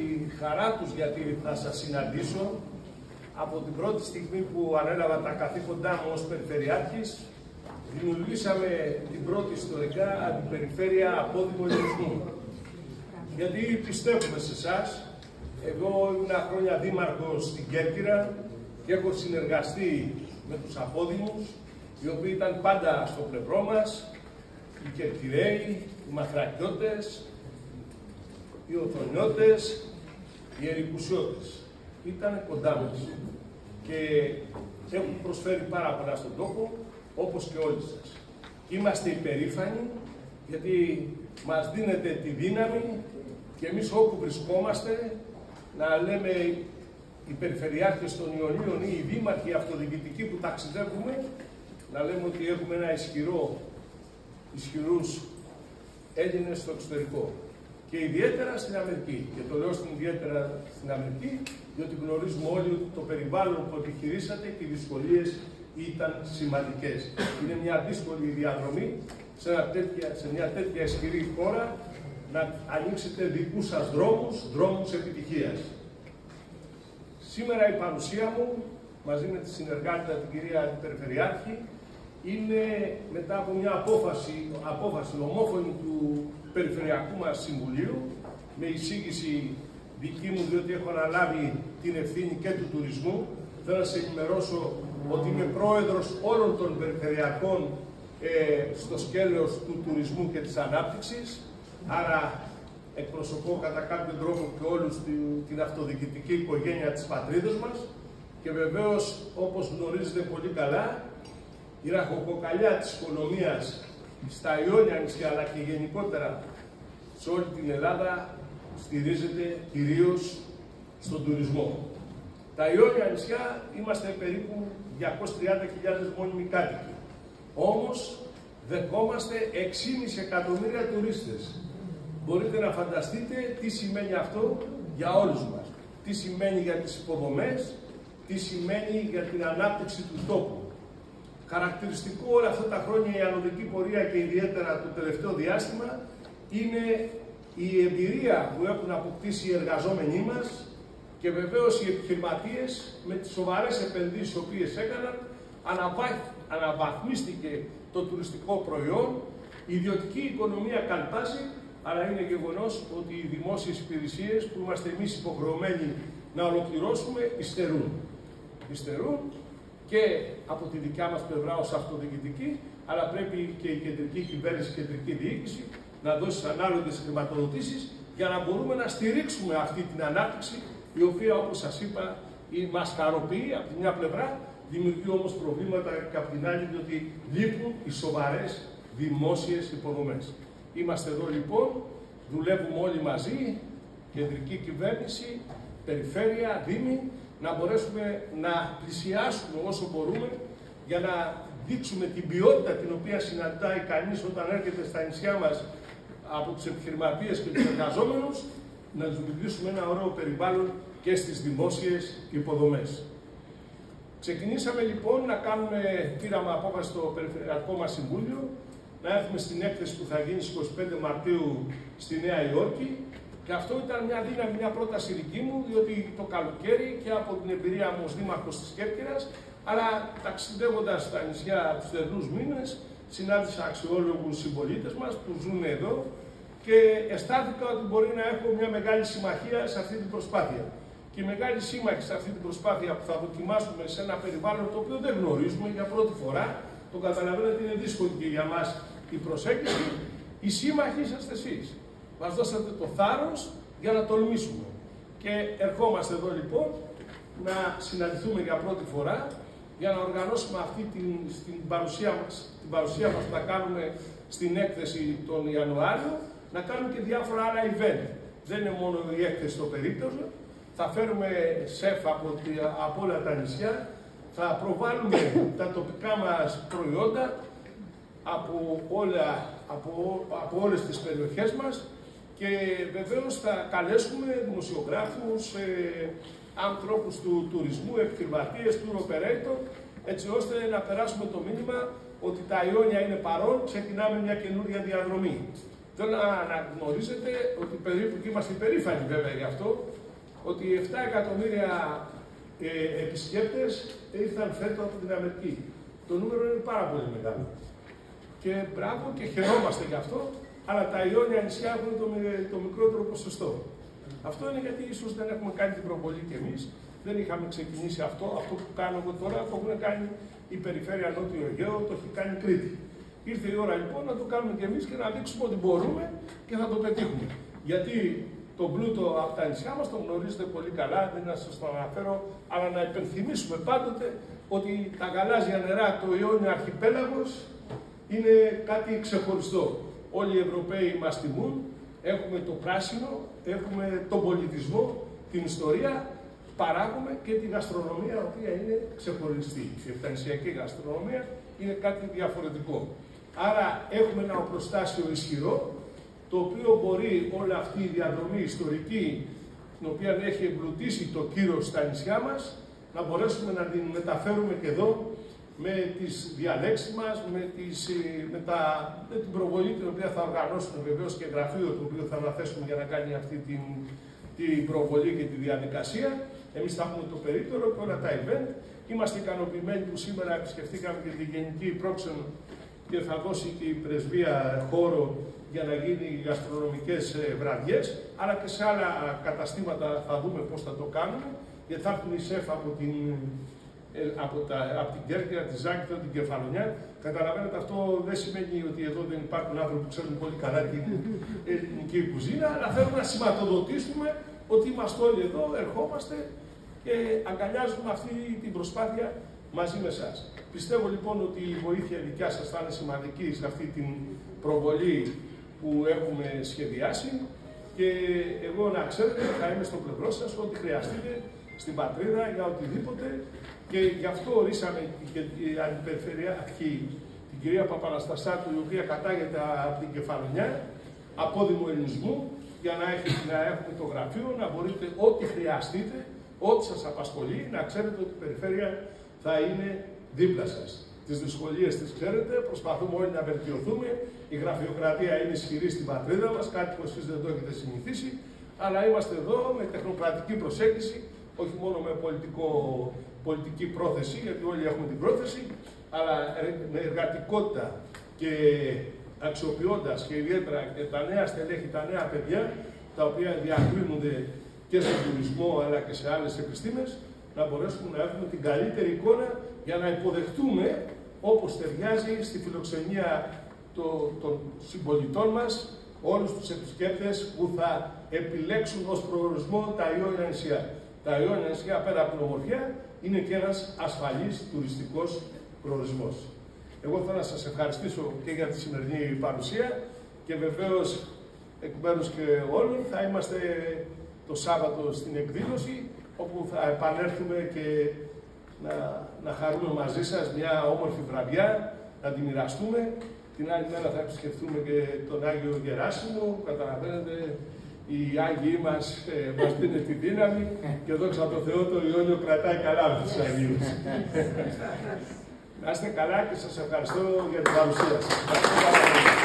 Η χαρά τους γιατί θα σας συναντήσω από την πρώτη στιγμή που ανέλαβα τα καθήκοντά μου ως Περιφερειάρχης δημιουργήσαμε την πρώτη ιστορικά αντιπεριφέρεια απόδημο ελληνισμού. Γιατί πιστεύουμε σε εσάς. Εγώ ήμουν χρόνια δήμαρχος στην Κέρκυρα και έχω συνεργαστεί με τους απόδημους οι οποίοι ήταν πάντα στο πλευρό μας, οι Κερκυραίοι, οι Μαθρακιώτες, οι Οθονιώτες, οι Ερικουσιώτες. Ήταν κοντά μας και έχουν προσφέρει πάρα πολλά στον τόπο, όπως και όλοι σας. Είμαστε υπερήφανοι γιατί μας δίνετε τη δύναμη και εμείς όπου βρισκόμαστε να λέμε οι περιφερειάρχες των Ιωνίων ή οι δήμαρχοι αυτοδιοικητικοί που ταξιδεύουμε να λέμε ότι έχουμε ένα ισχυρό, ισχυρούς Έλληνες στο εξωτερικό και ιδιαίτερα στην Αμερική. Και το λέω στην ιδιαίτερα στην Αμερική, διότι γνωρίζουμε όλοι ότι το περιβάλλον που επιχειρήσατε και οι δυσκολίες ήταν σημαντικές. Είναι μια δύσκολη διαδρομή σε, τέτοια, σε μια τέτοια ισχυρή χώρα να ανοίξετε δικούς σας δρόμους, δρόμους επιτυχίας. Σήμερα η παρουσία μου μαζί με τη συνεργάτη την κυρία Περιφερειάρχη είναι μετά από μια απόφαση, απόφαση ομόφωνη του Περιφερειακού μας Συμβουλίου με εισήγηση δική μου διότι έχω αναλάβει την ευθύνη και του τουρισμού. Θέλω να σε ενημερώσω ότι είμαι πρόεδρος όλων των περιφερειακών ε, στο σκέλος του τουρισμού και της ανάπτυξης. Άρα εκπροσωπώ κατά κάποιο τρόπο και όλους την, την αυτοδιοικητική οικογένεια της πατρίδος μας και βεβαίως όπως γνωρίζετε πολύ καλά η ραχοκοκαλιά της οικονομίας στα Ιόνια νησιά αλλά και γενικότερα σε όλη την Ελλάδα στηρίζεται κυρίως στον τουρισμό. Τα Ιόνια νησιά είμαστε περίπου 230.000 μόνιμοι κάτοικοι. Όμως δεχόμαστε 6,5 εκατομμύρια τουρίστες. Μπορείτε να φανταστείτε τι σημαίνει αυτό για όλους μας. Τι σημαίνει για τις υποδομές, τι σημαίνει για την ανάπτυξη του τόπου. Χαρακτηριστικό όλα αυτά τα χρόνια η ανωδική πορεία και ιδιαίτερα το τελευταίο διάστημα είναι η εμπειρία που έχουν αποκτήσει οι εργαζόμενοι μας και βεβαίως οι επιχειρηματίες με τις σοβαρές επενδύσεις οι οποίες έκαναν αναβαθμίστηκε το τουριστικό προϊόν, η ιδιωτική οικονομία καλπάζει, αλλά είναι γεγονός ότι οι δημόσιες υπηρεσίες που είμαστε εμείς υποχρεωμένοι να ολοκληρώσουμε υστερούν. Υστερούν και από τη δικιά μας πλευρά ως αυτοδιοικητική, αλλά πρέπει και η κεντρική κυβέρνηση, η κεντρική διοίκηση να δώσει ανάλογες χρηματοδοτήσεις για να μπορούμε να στηρίξουμε αυτή την ανάπτυξη, η οποία όπως σας είπα μας χαροποιεί από τη μια πλευρά, δημιουργεί όμως προβλήματα και από την άλλη, διότι λείπουν οι σοβαρές δημόσιες υποδομές. Είμαστε εδώ λοιπόν, δουλεύουμε όλοι μαζί, κεντρική κυβέρνηση, περιφέρεια, δήμη, να μπορέσουμε να πλησιάσουμε όσο μπορούμε για να δείξουμε την ποιότητα την οποία συναντάει κανείς όταν έρχεται στα νησιά μας από τους επιχειρηματίες και τους εργαζόμενους, να δημιουργήσουμε ένα ωραίο περιβάλλον και στις δημόσιες υποδομές. Ξεκινήσαμε λοιπόν να κάνουμε, πήραμε απόφαση στο Περιφερειακό μας Συμβούλιο, να έρθουμε στην έκθεση που θα γίνει στις 25 Μαρτίου στη Νέα Υόρκη και αυτό ήταν μια δύναμη, μια πρόταση δική μου, διότι το καλοκαίρι και από την εμπειρία μου ως δήμαρχος της Κέρκυρας, αλλά ταξιδεύοντας στα νησιά τους θερινούς μήνες, συνάντησα αξιόλογους συμπολίτες μας που ζουν εδώ και αισθάνθηκα ότι μπορεί να έχω μια μεγάλη συμμαχία σε αυτή την προσπάθεια. Και η μεγάλη σύμμαχη σε αυτή την προσπάθεια που θα δοκιμάσουμε σε ένα περιβάλλον το οποίο δεν γνωρίζουμε για πρώτη φορά, το καταλαβαίνετε είναι δύσκολη και για μας η προσέγγιση, οι σύμμαχοι είσαστε εσείς. Μας δώσατε το θάρρος για να τολμήσουμε. Και ερχόμαστε εδώ λοιπόν να συναντηθούμε για πρώτη φορά για να οργανώσουμε αυτή την, την, παρουσία μας, την παρουσία μας που θα κάνουμε στην έκθεση τον Ιανουάριο, να κάνουμε και διάφορα άλλα event. Δεν είναι μόνο η έκθεση στο περίπτωση, θα φέρουμε σεφ από, από όλα τα νησιά, θα προβάλλουμε τα τοπικά μας προϊόντα από, όλα, από, από όλες τις περιοχές μας και βεβαίως θα καλέσουμε δημοσιογράφους, ε, ανθρώπους του τουρισμού, επιχειρηματίες, tour operator, έτσι ώστε να περάσουμε το μήνυμα ότι τα Ιόνια είναι παρόν, ξεκινάμε μια καινούρια διαδρομή. Θέλω να αναγνωρίζετε ότι περίπου, και είμαστε υπερήφανοι βέβαια γι' αυτό, ότι 7 εκατομμύρια ε, επισκέπτες ήρθαν φέτος από την Αμερική. Το νούμερο είναι πάρα πολύ μεγάλο. Και μπράβο και χαιρόμαστε γι' αυτό, αλλά τα Ιόνια νησιά έχουν το, το μικρότερο ποσοστό. Αυτό είναι γιατί ίσως δεν έχουμε κάνει την προβολή κι εμείς, δεν είχαμε ξεκινήσει αυτό. Αυτό που κάνω εγώ τώρα το έχουν κάνει η Περιφέρεια Νότιο Αιγαίο, το έχει κάνει Κρήτη. Ήρθε η ώρα λοιπόν να το κάνουμε κι εμείς και να δείξουμε ότι μπορούμε και θα το πετύχουμε. Γιατί τον πλούτο από τα νησιά μας τον γνωρίζετε πολύ καλά, δεν να σας το αναφέρω, αλλά να υπενθυμίσουμε πάντοτε ότι τα γαλάζια νερά, το Ιόνιο Αρχιπέλαγος, είναι κάτι ξεχωριστό. Όλοι οι Ευρωπαίοι μας τιμούν, έχουμε το πράσινο, έχουμε τον πολιτισμό, την ιστορία, παράγουμε και την γαστρονομία, η οποία είναι ξεχωριστή. Η ευθανσιακή γαστρονομία είναι κάτι διαφορετικό. Άρα έχουμε ένα οπλοστάσιο ισχυρό, το οποίο μπορεί όλη αυτή η διαδρομή ιστορική, την οποία έχει εμπλουτίσει το κύριο στα νησιά μας, να μπορέσουμε να την μεταφέρουμε και εδώ με τις διαλέξεις μας, με, τις, ε, με, τα, με την προβολή την οποία θα οργανώσουμε βεβαίως και γραφείο το οποίο θα αναθέσουμε για να κάνει αυτή την, την προβολή και τη διαδικασία. Εμείς θα έχουμε το περίπτερο και όλα τα event. Είμαστε ικανοποιημένοι που σήμερα επισκεφτήκαμε και την Γενική Πρόξενο και θα δώσει και η πρεσβεία χώρο για να γίνει γαστρονομικές ε, βραδιές, αλλά και σε άλλα καταστήματα θα δούμε πώς θα το κάνουμε, γιατί θα έρθουν οι σεφ από την, ε, από, τα, από την Κέρκυρα, τη Ζάκηθο, την Κεφαλονιά. Καταλαβαίνετε, αυτό δεν σημαίνει ότι εδώ δεν υπάρχουν άνθρωποι που ξέρουν πολύ καλά την ελληνική κουζίνα, αλλά θέλουμε να σηματοδοτήσουμε ότι είμαστε όλοι εδώ, ερχόμαστε και αγκαλιάζουμε αυτή την προσπάθεια μαζί με εσάς. Πιστεύω λοιπόν ότι η βοήθεια δικιά σας θα είναι σημαντική σε αυτή την προβολή που έχουμε σχεδιάσει και εγώ να ξέρετε θα είμαι στο πλευρό σας ό,τι χρειαστείτε στην πατρίδα για οτιδήποτε και γι' αυτό ορίσαμε και την Αρχή, την κυρία Παπαναστασάτου, η οποία κατάγεται από την Κεφαλονιά, απόδημο ελληνισμού, για να, έχει, να έχουμε το γραφείο, να μπορείτε ό,τι χρειαστείτε, ό,τι σας απασχολεί, να ξέρετε ότι η περιφέρεια θα είναι δίπλα σας. Τις δυσκολίες τις ξέρετε, προσπαθούμε όλοι να βελτιωθούμε, η γραφειοκρατία είναι ισχυρή στην πατρίδα μας, κάτι που εσείς δεν το έχετε συνηθίσει, αλλά είμαστε εδώ με τεχνοκρατική προσέγγιση, όχι μόνο με πολιτικό, πολιτική πρόθεση, γιατί όλοι έχουμε την πρόθεση, αλλά με εργατικότητα και αξιοποιώντας και ιδιαίτερα και τα νέα στελέχη, τα νέα παιδιά, τα οποία διακρίνονται και στον τουρισμό αλλά και σε άλλες επιστήμες, να μπορέσουμε να έχουμε την καλύτερη εικόνα για να υποδεχτούμε όπως ταιριάζει στη φιλοξενία των συμπολιτών μας όλους τους επισκέπτες που θα επιλέξουν ως προορισμό τα Ιόνια νησιά. Τα Ιόνια νησιά πέρα από την ομορφιά είναι και ένας ασφαλής τουριστικός προορισμός. Εγώ θέλω να σας ευχαριστήσω και για τη σημερινή παρουσία και βεβαίως εκ μέρους και όλων θα είμαστε το Σάββατο στην εκδήλωση όπου θα επανέλθουμε και να, να χαρούμε μαζί σας μια όμορφη βραδιά, να τη μοιραστούμε. Την άλλη μέρα θα επισκεφθούμε και τον Άγιο Γεράσιμο, καταλαβαίνετε, οι Άγιοι μας ε, μας δίνουν τη δύναμη και δόξα τω Θεώ το Ιόνιο κρατάει καλά με τους Αγίους. να είστε καλά και σας ευχαριστώ για την παρουσία σας.